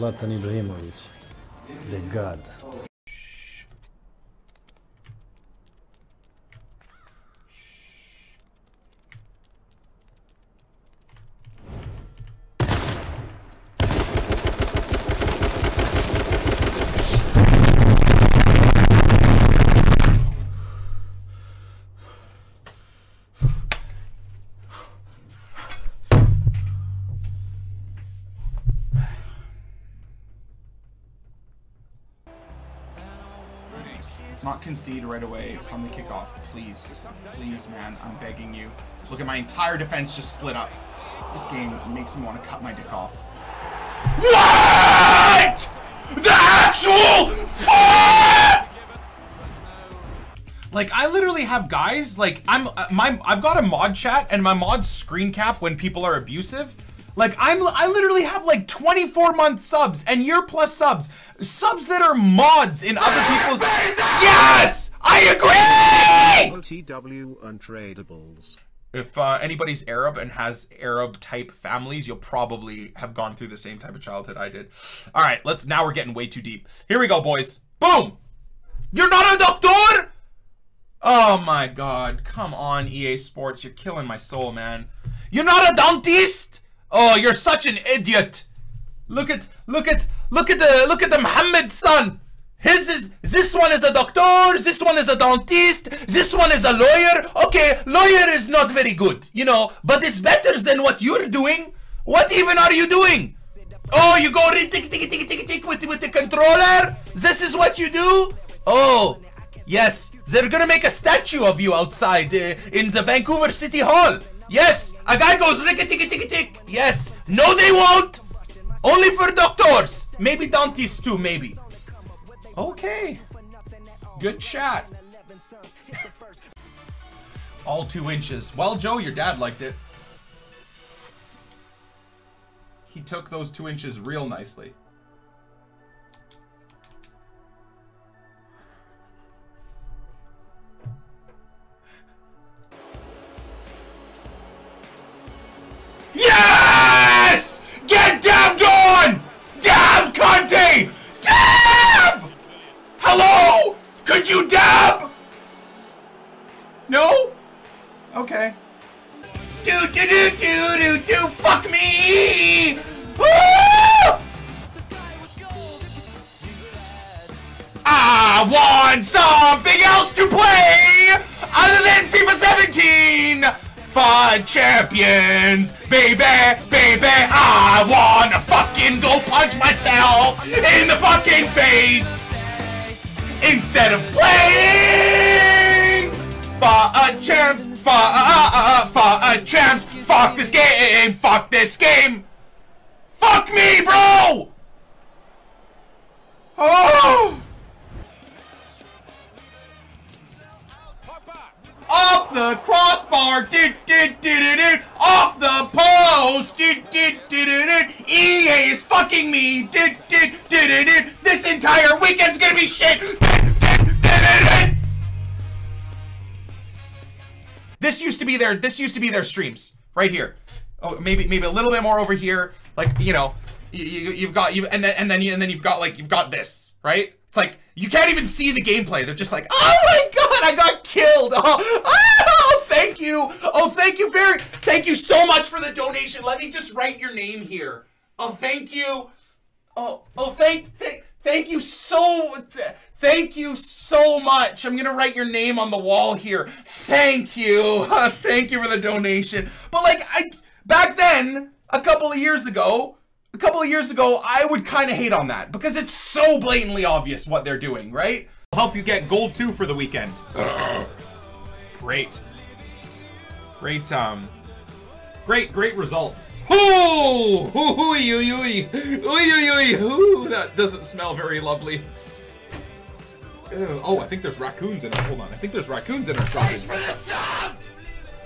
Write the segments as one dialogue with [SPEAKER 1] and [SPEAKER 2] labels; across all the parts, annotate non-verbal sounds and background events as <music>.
[SPEAKER 1] Zlatan Ibrahimovic, the god.
[SPEAKER 2] Let's not concede right away from the kickoff. Please. Please, man. I'm begging you. Look at my entire defense just split up. This game makes me want to cut my dick off. What? The actual fuck? Like I literally have guys like I'm uh, my I've got a mod chat and my mods screen cap when people are abusive. Like I'm I literally have like 24 month subs and year plus subs. Subs that are mods in other people's Yes! I agree!
[SPEAKER 3] OTW untradables.
[SPEAKER 2] If uh, anybody's Arab and has Arab type families, you'll probably have gone through the same type of childhood I did. All right, let's now we're getting way too deep. Here we go, boys. Boom! You're not a doctor? Oh my god. Come on, EA Sports. You're killing my soul, man. You're not a dentist? Oh, you're such an idiot. Look at look at look at the look at the Muhammad son. His is this one is a doctor, this one is a dentist, this one is a lawyer. Okay, lawyer is not very good, you know, but it's better than what you're doing. What even are you doing? Oh, you go tick tick tick tick tick tick with with the controller. This is what you do. Oh, yes, they're gonna make a statue of you outside uh, in the Vancouver City Hall. Yes, a guy goes tick tick tick tick. Yes, no, they won't. Only for doctors. Maybe dentists too, maybe. Okay. Good shot. All two inches. Well, Joe, your dad liked it. He took those two inches real nicely. Okay. Do do do do do do fuck me! I want something else to play other than FIFA 17! FUT champions! Baby, baby, I wanna fucking go punch myself in the fucking face! Instead of playing FUT champs, FUT, FUT champs, fuck this game, fuck this game! Fuck me, bro! Oh! Off the crossbar, did did did it it. Off the post, did did did it it. EA is fucking me, did did did it it. This entire weekend's gonna be shit. This used to be their this used to be their streams right here. Oh, maybe maybe a little bit more over here. Like you know, you, you you've got you and then and then you, and then you've got like you've got this right. It's like you can't even see the gameplay. They're just like, oh my god, I got killed. <laughs> Oh, oh, thank you. Oh, thank you very, thank you so much for the donation. Let me just write your name here. Oh, thank you. Oh, oh, thank, thank, thank you so, th thank you so much. I'm gonna write your name on the wall here. Thank you. <laughs> thank you for the donation. But like, I back then, a couple of years ago, a couple of years ago, I would kind of hate on that because it's so blatantly obvious what they're doing, right? I'll help you get gold two for the weekend. <coughs> It's great. Great, um, great, great results. Ooh, ooh, ooh, ooh, ooh, ooh, ooh, that doesn't smell very lovely. Ew. Oh, I think there's raccoons in it. Hold on, I think there's raccoons in our Thanks for the sub!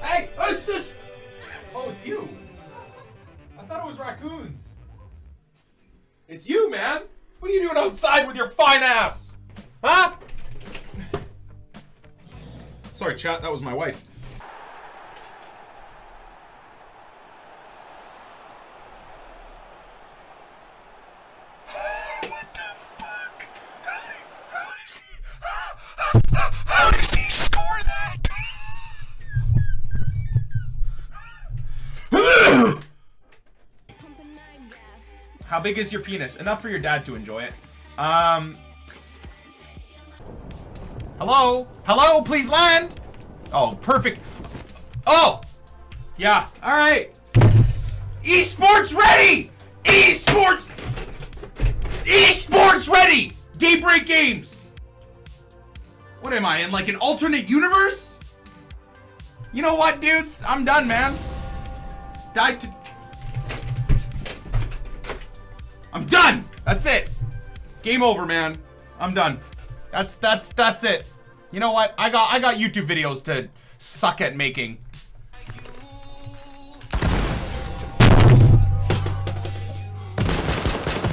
[SPEAKER 2] Hey, who's this? Oh, it's you. I thought it was raccoons. It's you, man! What are you doing outside with your fine ass? Huh? Sorry, chat, that was my wife. Big is your penis? Enough for your dad to enjoy it. Um. Hello? Hello? Please land! Oh, perfect. Oh! Yeah, alright. Esports ready! Esports! Esports ready! Daybreak Games! What am I, in like an alternate universe? You know what, dudes? I'm done, man. Died to... I'm done! That's it! Game over, man. I'm done. That's, that's, that's it. You know what? I got, I got YouTube videos to suck at making.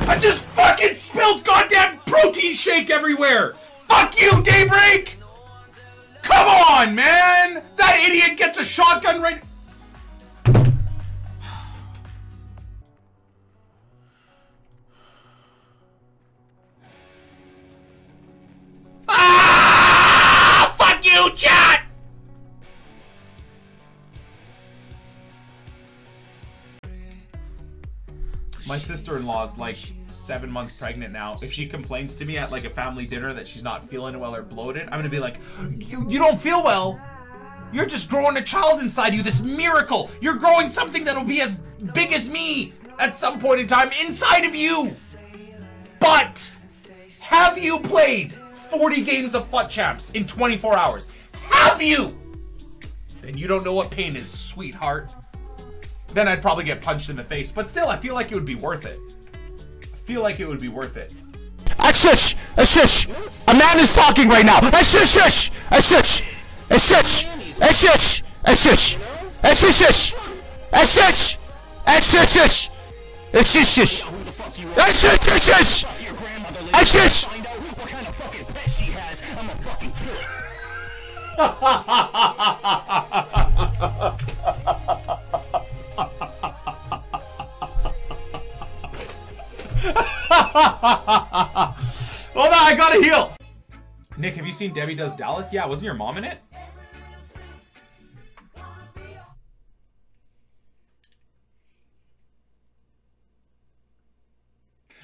[SPEAKER 2] I just fucking spilled goddamn protein shake everywhere! Fuck you, Daybreak! Come on, man! That idiot gets a shotgun right... My sister-in-law is like seven months pregnant now. If she complains to me at like a family dinner that she's not feeling well or bloated, I'm gonna be like, you, you don't feel well. You're just growing a child inside you, this miracle. You're growing something that'll be as big as me at some point in time inside of you. But have you played 40 games of FUT Champs in 24 hours? Have you? Then you don't know what pain is, sweetheart. Then I'd probably get punched in the face. But still, I feel like it would be worth it. I feel like it would be worth it.
[SPEAKER 4] Ah, shush! Ah, shush! A man is talking right now! Ah, shush, shush! Ah, shush! Ah, shush! Ah, shush! Ah, shush! Ah, shush, shush! Ah, shush! Ah, shush, shush! Ah, shush, shush! Ah, shush, shush, shush! Ah, shush!
[SPEAKER 2] Oh seen Debbie Does Dallas? Yeah, wasn't your mom in it?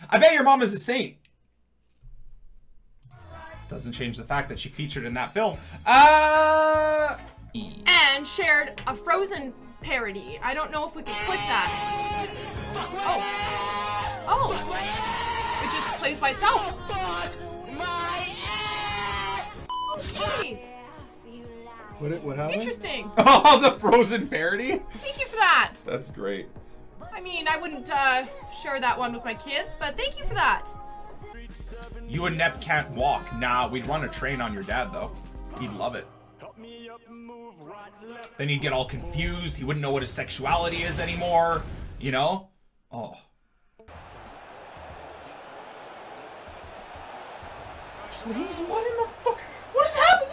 [SPEAKER 2] I bet your mom is a saint. Doesn't change the fact that she featured in that film. Uh.
[SPEAKER 5] and shared a Frozen parody. I don't know if we can click that. Oh. Oh. It just plays by itself. Okay.
[SPEAKER 1] What, what happened?
[SPEAKER 5] Interesting. <laughs>
[SPEAKER 2] Oh, the Frozen parody?
[SPEAKER 5] Thank you for that.
[SPEAKER 2] That's great.
[SPEAKER 5] I mean, I wouldn't uh, share that one with my kids, but thank you for that.
[SPEAKER 2] You and Nep can't walk. Nah, we'd run a train on your dad, though. He'd love it. Then he'd get all confused. He wouldn't know what his sexuality is anymore. You know? Oh. Please, what in the fuck? What is happening?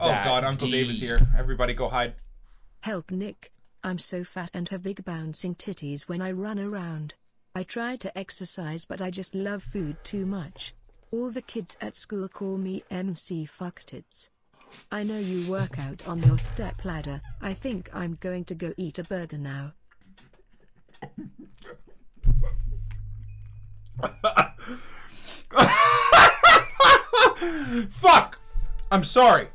[SPEAKER 2] Oh god, Uncle Dave is here. Everybody go hide.
[SPEAKER 6] Help Nick. I'm so fat and have big bouncing titties when I run around. I try to exercise but I just love food too much. All the kids at school call me MC Fucktits. I know you work out on your step ladder. I think I'm going to go eat a burger now. <laughs>
[SPEAKER 2] Fuck! I'm sorry.